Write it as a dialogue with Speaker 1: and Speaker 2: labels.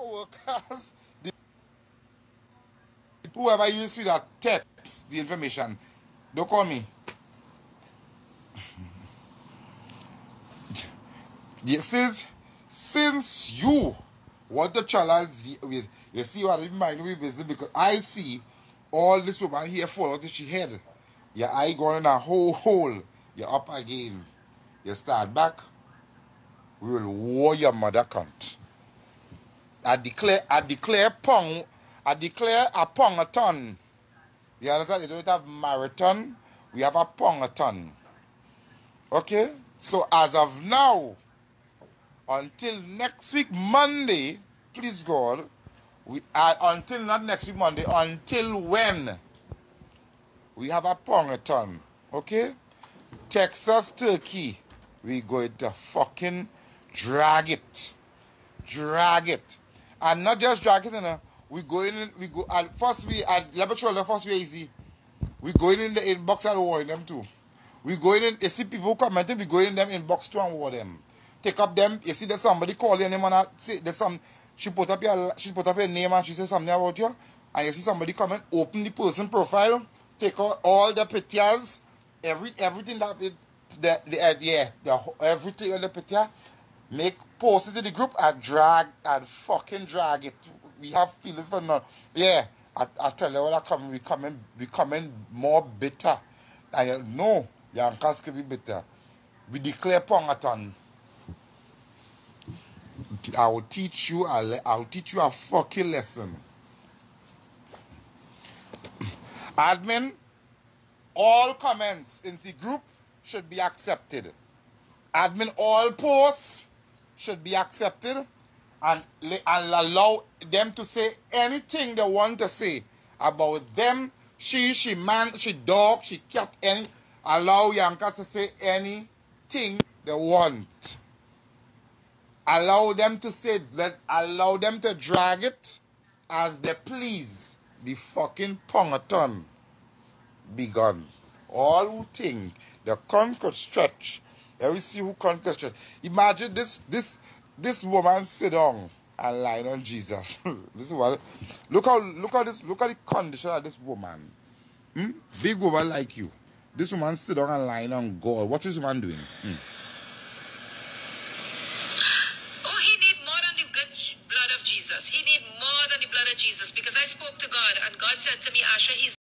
Speaker 1: co-workers, the, whoever you see that text the information, don't call me. This is since you want to challenge with you see what I mind me business because I see all this woman here fall out of she head. Your eye going in a whole hole. You're up again. You start back. We will war your mother cunt. I declare I declare pong I declare a pongathon. You understand? You don't have marathon, we have a pongathon. Okay? So as of now, until next week Monday, please God, we uh, until not next week Monday, until when we have a pongathon. Okay? Texas Turkey, we going to fucking drag it. Drag it. And not just drag it, you know. We go in, we go, at first we, at laboratory, the first we easy. We go in, in the inbox and warn them too. We go in, you see people commenting, we go in them inbox too and warn them. Take up them, you see there's somebody calling them and say, there's some, she put up your, she put up your name and she says something about you. And you see somebody comment, open the person profile, take out all the pictures, every, everything that, it, the, the, uh, yeah, the, everything on the picture, make, post it in the group and drag, and fucking drag it we have feelings for none. Yeah, I, I tell you what I come, we coming, we coming more bitter. I know Yankas can be bitter. We declare Pongathon. I will teach you a I will teach you a fucking lesson. Admin, all comments in the group should be accepted. Admin, all posts should be accepted and, and allow them to say anything they want to say about them, she, she man, she dog, she cat, any, allow Yankas to say anything they want. Allow them to say, let, allow them to drag it as they please. The fucking pongathon be gone. All who think the conquered stretch, let me see who conquers church. Imagine this this this woman sit down and lying on Jesus. this is what look how look at this look at the condition of this woman. Hmm? Big woman like you. This woman sit down and lying on God. What is this woman doing? Hmm.
Speaker 2: Oh, he need more than the blood of Jesus. He need more than the blood of Jesus because I spoke to God and God said to me, Asha, he's